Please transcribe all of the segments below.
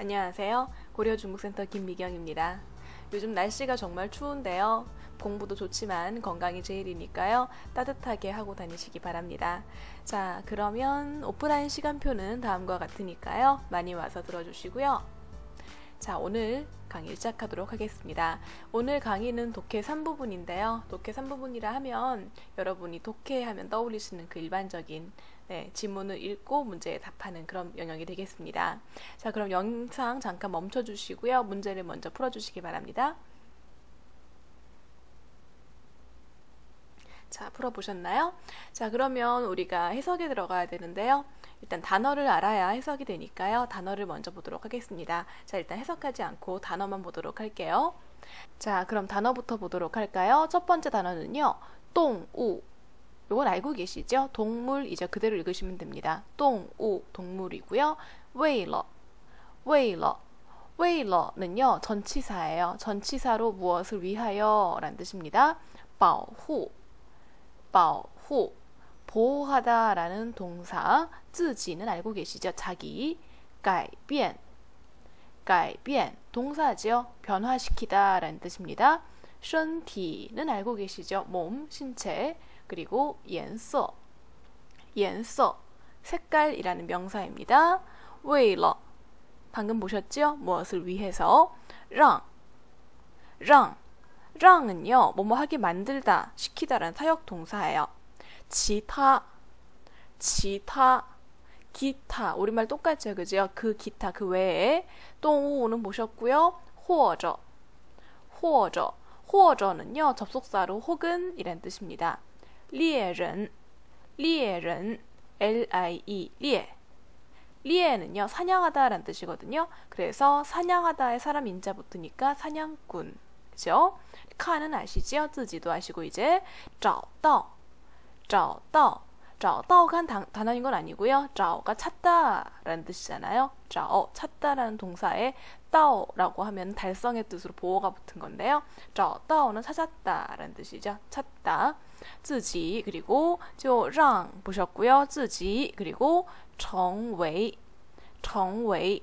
안녕하세요. 고려중국센터 김미경입니다. 요즘 날씨가 정말 추운데요. 공부도 좋지만 건강이 제일이니까요. 따뜻하게 하고 다니시기 바랍니다. 자, 그러면 오프라인 시간표는 다음과 같으니까요. 많이 와서 들어주시고요. 자, 오늘 강의를 시작하도록 하겠습니다. 오늘 강의는 독해 3부분인데요. 독해 3부분이라 하면 여러분이 독해 하면 떠올리시는 그 일반적인 네, 지문을 읽고 문제에 답하는 그런 영역이 되겠습니다. 자, 그럼 영상 잠깐 멈춰 주시고요. 문제를 먼저 풀어 주시기 바랍니다. 자, 풀어보셨나요? 자, 그러면 우리가 해석에 들어가야 되는데요. 일단 단어를 알아야 해석이 되니까요. 단어를 먼저 보도록 하겠습니다. 자, 일단 해석하지 않고 단어만 보도록 할게요. 자, 그럼 단어부터 보도록 할까요? 첫 번째 단어는요. 똥, 우. 이건 알고 계시죠? 동물 이제 그대로 읽으시면 됩니다. 똥, 우, 동물이고요. 웨이러, 웨이러. 웨이러는요, 전치사예요. 전치사로 무엇을 위하여 라는 뜻입니다. 保护, 保护. 보호하다라는 동사 自己는 알고 계시죠? 자기 改变改变 동사죠. 변화시키다라는 뜻입니다. 身体는 알고 계시죠? 몸, 신체 그리고 颜色颜色 색깔이라는 명사입니다. 为了 방금 보셨죠? 무엇을 위해서 让让 랑은요, 뭐뭐 하게 만들다, 시키다라는 타역 동사예요. 지타, 지타, 기타. 우리말 똑같죠, 그죠? 그 기타, 그 외에. 똥우는 보셨고요. 호어저, 호어저. 호어저는요, 접속사로 혹은 이란 뜻입니다. 리에른, 리에른, L-I-E, 리에. 리에는요, 사냥하다 라는 뜻이거든요. 그래서 사냥하다에 사람 인자 붙으니까 사냥꾼. 그죠? 카는 아시죠? 쯔지도 아시고 이제 找到 找到 找到간 단어인 건 아니고요. 找가 찾다라는 뜻이잖아요. 找 찾다라는 동사에 到라고 하면 달성의 뜻으로 보호가 붙은 건데요. 找到는 찾았다라는 뜻이죠. 찾다. 自己 그리고 就让 보셨고요. 自己 그리고 成为成为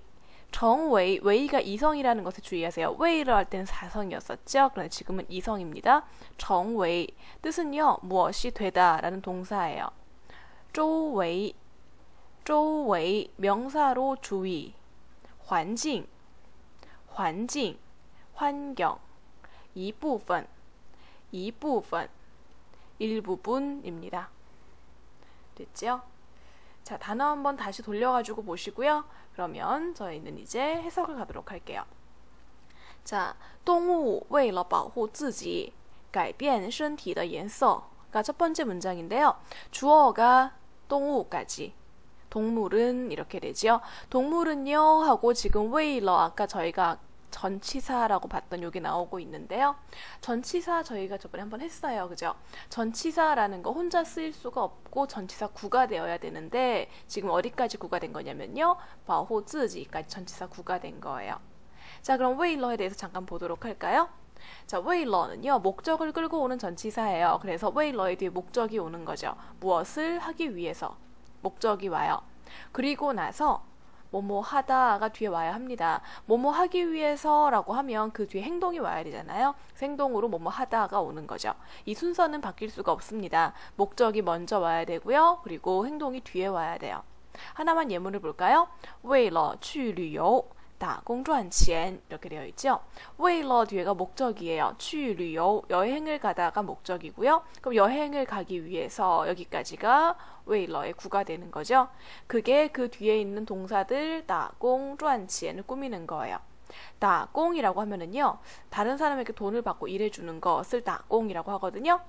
정웨이, 웨이가 이성이라는 것에 주의하세요. 웨이를 할 때는 사성이었었죠. 그런데 지금은 이성입니다. 정웨이 뜻은요. 무엇이 되다라는 동사예요. 조웨이, 조웨이 명사로 주의, 환경, 환경, 환경, 이 부분, 이 부분, 일부분입니다. 됐죠? 자, 단어 한번 다시 돌려가지고 보시고요. 그러면 저희는 이제 해석을 가도록 할게요. 자, 动物为了保护自己改变身体的颜色가 첫 번째 문장인데요. 주어가 동우까지. 동물은 이렇게 되지요. 동물은요 하고 지금 웨일러 아까 저희가 전치사라고 봤던 여기 나오고 있는데요. 전치사 저희가 저번에 한번 했어요. 그죠? 전치사라는 거 혼자 쓰일 수가 없고 전치사 구가 되어야 되는데 지금 어디까지 구가 된 거냐면요. 바호즈지까지 전치사 구가 된 거예요. 자, 그럼 웨일러에 대해서 잠깐 보도록 할까요? 자, 웨일러는요, 목적을 끌고 오는 전치사예요. 그래서 웨일러에 뒤에 목적이 오는 거죠. 무엇을 하기 위해서 목적이 와요. 그리고 나서 뭐뭐 하다가 뒤에 와야 합니다. 뭐뭐 하기 위해서라고 하면 그 뒤에 행동이 와야 되잖아요. 행동으로 뭐뭐 하다가 오는 거죠. 이 순서는 바뀔 수가 없습니다. 목적이 먼저 와야 되고요. 그리고 행동이 뒤에 와야 돼요. 하나만 예문을 볼까요? 为了去旅游 打工赚钱 이렇게 되어 있죠. 为了 뒤에가 목적이에요. 去旅游 여행을 가다가 목적이고요. 그럼 여행을 가기 위해서 여기까지가 为了의 구가 되는 거죠. 그게 그 뒤에 있는 동사들 打工赚钱을 꾸미는 거예요.打工이라고 하면은요. 다른 사람에게 돈을 받고 일해주는 것을 打工이라고 하거든요.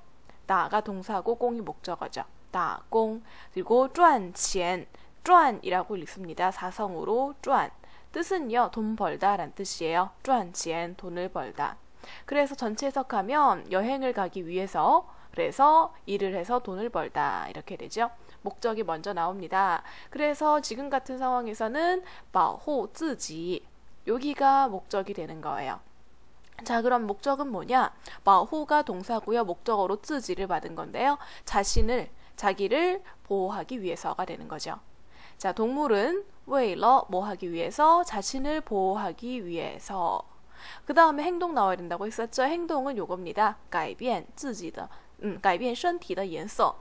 나가 동사고 공이 목적어죠. 打工 그리고 赚钱赚이라고 읽습니다. 사성으로 赚 뜻은요, 돈 벌다 라는 뜻이에요. 쫀치엔, 돈을 벌다. 그래서 전체 해석하면 여행을 가기 위해서 그래서 일을 해서 돈을 벌다 이렇게 되죠. 목적이 먼저 나옵니다. 그래서 지금 같은 상황에서는 마호 쯔지 여기가 목적이 되는 거예요. 자, 그럼 목적은 뭐냐? 마호가 동사고요. 목적으로 쯔지를 받은 건데요. 자신을 자기를 보호하기 위해서가 되는 거죠. 자, 동물은 为了뭐 하기 위해서 자신을 보호하기 위해서 그 다음에 행동 나와야 된다고 했었죠. 행동은 요겁니다. 改变自己的 음, 改变身体的颜色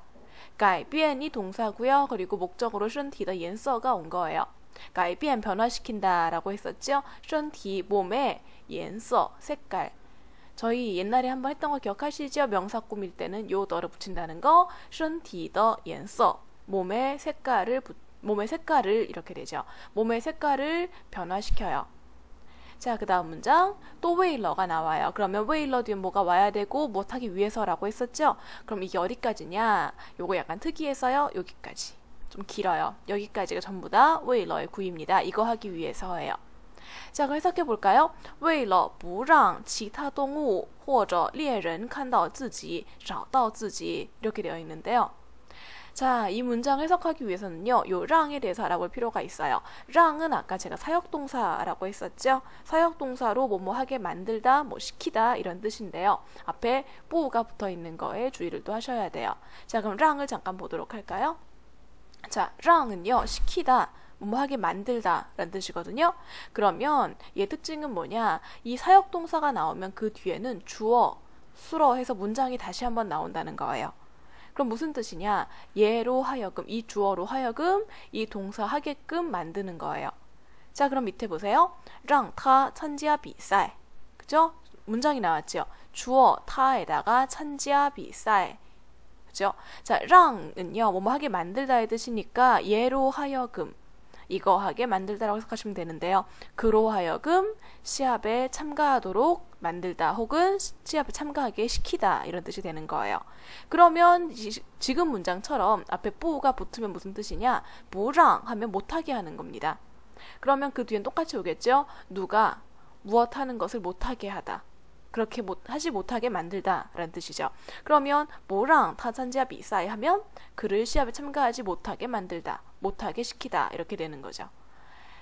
改变이 동사고요. 그리고 목적으로 身体的颜色가 온 거예요. 改变 변화시킨다라고 했었죠. 身体 몸의 颜色 색깔 저희 옛날에 한번 했던 거 기억하시죠? 명사 꾸밀 때는 요 더를 붙인다는 거. 身体的颜色 몸의 색깔을 몸의 색깔을 이렇게 되죠. 몸의 색깔을 변화시켜요. 자, 그 다음 문장 또 웨일러가 나와요. 그러면 웨일러 뒤에 뭐가 와야 되고 못하기 위해서라고 했었죠? 그럼 이게 어디까지냐? 요거 약간 특이해서요. 여기까지. 좀 길어요. 여기까지가 전부 다 웨일러의 구입니다. 이거 하기 위해서예요. 자, 그럼 해석해 볼까요? 为了不让其他动物或者猎人看到自己找到自己 이렇게 되어 있는데요. 자, 이 문장 해석하기 위해서는요, 요 랑에 대해서 알아볼 필요가 있어요. 랑은 아까 제가 사역동사라고 했었죠? 사역동사로 뭐뭐 하게 만들다, 뭐 시키다, 이런 뜻인데요. 앞에 뿌가 붙어 있는 거에 주의를 또 하셔야 돼요. 자, 그럼 랑을 잠깐 보도록 할까요? 자, 랑은요, 시키다, 뭐뭐 하게 만들다 라는 뜻이거든요. 그러면 얘 특징은 뭐냐? 이 사역동사가 나오면 그 뒤에는 주어, 수러 해서 문장이 다시 한번 나온다는 거예요. 그럼 무슨 뜻이냐? 얘로 하여금, 이 주어로 하여금 이 동사 하게끔 만드는 거예요. 자, 그럼 밑에 보세요. 让他参加比赛. 그죠? 문장이 나왔죠. 주어 타에다가 参加比赛. 그죠? 자, 让은요. 뭐뭐 하게 만들다의 뜻이니까 얘로 하여금 이거 하게 만들다라고 생각하시면 되는데요. 그로 하여금 시합에 참가하도록 만들다 혹은 시합에 참가하게 시키다 이런 뜻이 되는 거예요. 그러면 지, 금 문장처럼 앞에 뿌가 붙으면 무슨 뜻이냐? 무랑 하면 못하게 하는 겁니다. 그러면 그 뒤엔 똑같이 오겠죠? 누가 무엇 하는 것을 못하게 하다. 그렇게 못, 하지 못하게 만들다 라는 뜻이죠. 그러면 뭐랑 타산지아 비사이 하면 그를 시합에 참가하지 못하게 만들다, 못하게 시키다 이렇게 되는 거죠.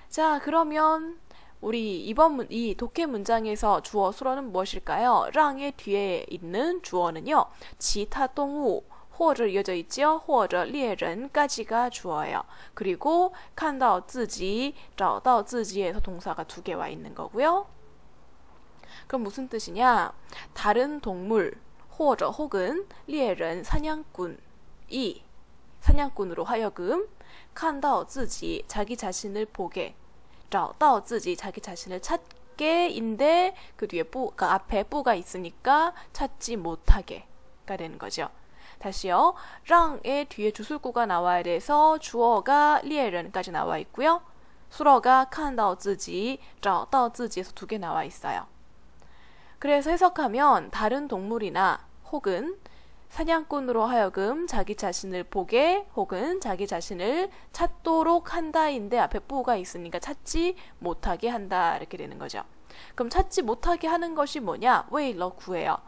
자, 그러면 우리 이번 문, 이 독해 문장에서 주어 수로는 무엇일까요? 랑의 뒤에 있는 주어는요. 지타 동우 或者 이어져 있죠. 或者猎人까지가 주어예요. 그리고 看到自己,找到自己에서 동사가 두 개 와 있는 거고요. 그럼 무슨 뜻이냐? 다른 동물, 或者 혹은 猎人, 사냥꾼이 사냥꾼으로 하여금 看到自己 자기 자신을 보게 找到自己 자기 자신을 찾게인데 그 뒤에 뿌, 그 앞에 뿌가 있으니까 찾지 못하게가 되는 거죠. 다시요. 랑의 뒤에 주술구가 나와야 돼서 주어가 猎人까지 나와 있고요. 수어가 看到自己,找到自己에서 두 개 나와 있어요. 그래서 해석하면 다른 동물이나 혹은 사냥꾼으로 하여금 자기 자신을 보게 혹은 자기 자신을 찾도록 한다인데 앞에 뿌가 있으니까 찾지 못하게 한다 이렇게 되는 거죠. 그럼 찾지 못하게 하는 것이 뭐냐? 웨일러 구해요.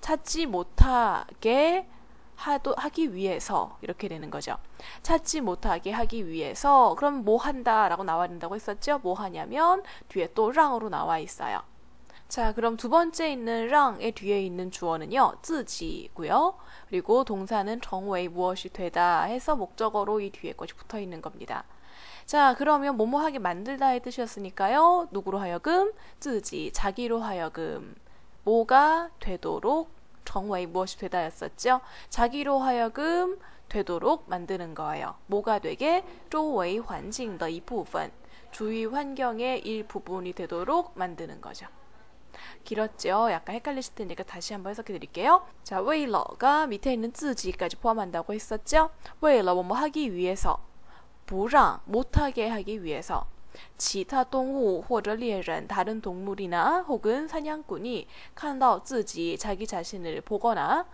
찾지 못하게 하도, 하기 위해서 이렇게 되는 거죠. 찾지 못하게 하기 위해서 그럼 뭐 한다라고 나와야 된다고 했었죠? 뭐 하냐면 뒤에 또 랑으로 나와 있어요. 자, 그럼 두 번째 있는 랑의 뒤에 있는 주어는요, 自己고요. 그리고 동사는 정웨이 무엇이 되다 해서 목적어로 이 뒤에 것이 붙어 있는 겁니다. 자, 그러면 뭐뭐하게 만들다의 뜻이었으니까요. 누구로 하여금? 自己, 자기로 하여금. 뭐가 되도록 정웨이 무엇이 되다였었죠. 자기로 하여금 되도록 만드는 거예요. 뭐가 되게? 周围环境的一部分. 주위 환경의 일부분이 되도록 만드는 거죠. 길었죠. 약간 헷갈리실 테니까 다시 한번 해석해 드릴게요. 자, 웨일러가 밑에 있는 自己까지 포함한다고 했었죠. 웨일러 뭐뭐 하기 위해서 不让 못하게 하기 위해서 其他动物或者猎人 다른 동물이나 혹은 사냥꾼이 看到自己 자기 자신을 보거나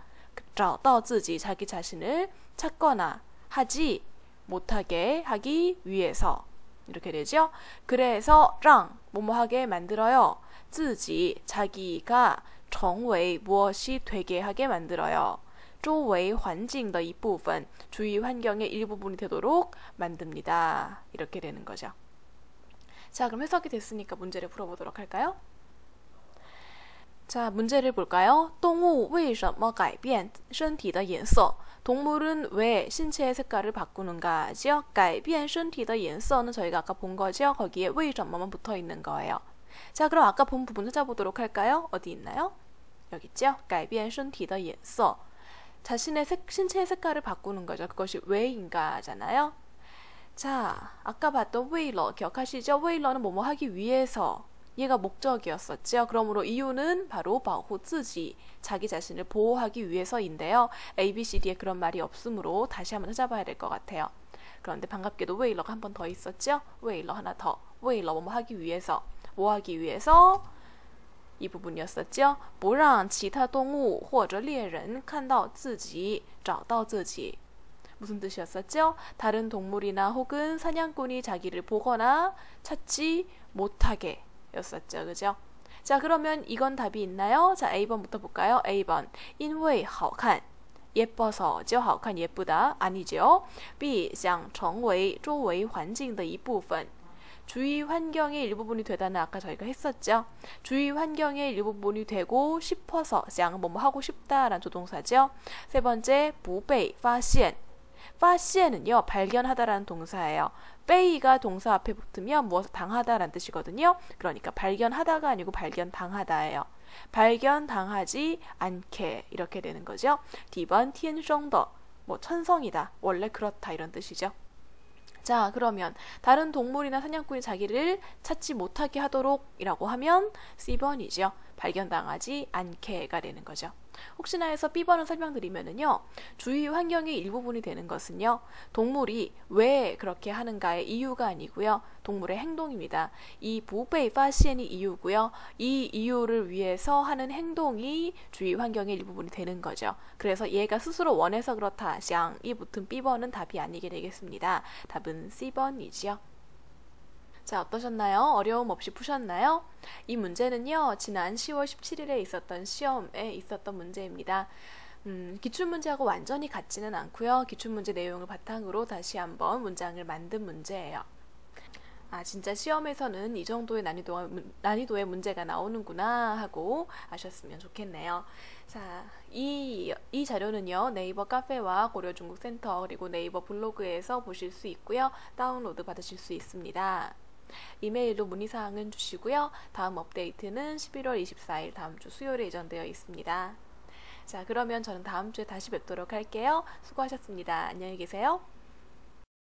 找到自己 자기 자신을 찾거나 하지 못하게 하기 위해서 이렇게 되죠. 그래서 랑 뭐뭐 하게 만들어요. 自己 자기가 成为 무엇이 되게 하게 만들어요. 周围环境的一部分 주위 환경의 일부분이 되도록 만듭니다. 이렇게 되는 거죠. 자, 그럼 해석이 됐으니까 문제를 풀어보도록 할까요? 자, 문제를 볼까요? 动物为什么改变身体的颜色? 동물은 왜 신체의 색깔을 바꾸는가지요? 改变身体的颜色는 저희가 아까 본 거죠? 거기에 为什么만 붙어 있는 거예요. 자, 그럼 아까 본 부분 찾아보도록 할까요? 어디 있나요? 여기 있죠? 改变身体的颜色. 자신의 색, 신체의 색깔을 바꾸는 거죠. 그것이 왜인가잖아요. 자, 아까 봤던 为了 기억하시죠? 为了는 뭐뭐 하기 위해서 얘가 목적이었었죠. 그러므로 이유는 바로 보호自己 자기 자신을 보호하기 위해서인데요. A, B, C, D에 그런 말이 없으므로 다시 한번 찾아봐야 될 것 같아요. 그런데 반갑게도 웨일러가 한 번 더 있었죠. 웨일러 하나 더. 웨일러 뭐뭐 하기 위해서. 뭐 하기 위해서 이 부분이었었죠. 不让其他动物或者猎人看到自己找到自己 무슨 뜻이었었죠? 다른 동물이나 혹은 사냥꾼이 자기를 보거나 찾지 못하게 였었죠. 그죠? 자, 그러면 이건 답이 있나요? 자, A번부터 볼까요? A번. 因为好看. 예뻐서죠. 好看 예쁘다. 아니죠. B. 想成为周围环境的一部分. 주위 환경의 일부분이 되다는 아까 저희가 했었죠. 주위 환경의 일부분이 되고 싶어서 想 뭐뭐 하고 싶다라는 조동사죠. 세 번째, 不被发现. 파시에는요 발견하다라는 동사예요. 빼이가 동사 앞에 붙으면 무엇 당하다라는 뜻이거든요. 그러니까 발견하다가 아니고 발견당하다예요. 발견당하지 않게 이렇게 되는 거죠. 디번 티엔정더 뭐 천성이다 원래 그렇다 이런 뜻이죠. 자 그러면 다른 동물이나 사냥꾼이 자기를 찾지 못하게 하도록이라고 하면 C번이죠. 발견당하지 않게가 되는 거죠. 혹시나 해서 B번을 설명드리면은요, 주위 환경의 일부분이 되는 것은요, 동물이 왜 그렇게 하는가의 이유가 아니고요, 동물의 행동입니다. 이 부베이 파시엔이 이유고요, 이 이유를 위해서 하는 행동이 주위 환경의 일부분이 되는 거죠. 그래서 얘가 스스로 원해서 그렇다, 샹이 붙은 B번은 답이 아니게 되겠습니다. 답은 C번이지요. 자, 어떠셨나요? 어려움 없이 푸셨나요? 이 문제는요, 지난 10월 17일에 있었던 시험에 있었던 문제입니다. 음, 기출문제하고 완전히 같지는 않고요. 기출문제 내용을 바탕으로 다시 한번 문장을 만든 문제예요. 아, 진짜 시험에서는 이 정도의 난이도, 난이도의 문제가 나오는구나 하고 아셨으면 좋겠네요. 자, 이, 이 자료는요, 네이버 카페와 고려중국센터 그리고 네이버 블로그에서 보실 수 있고요. 다운로드 받으실 수 있습니다. 이메일로 문의사항은 주시고요. 다음 업데이트는 11월 24일 다음 주 수요일에 예정되어 있습니다. 자, 그러면 저는 다음 주에 다시 뵙도록 할게요. 수고하셨습니다. 안녕히 계세요.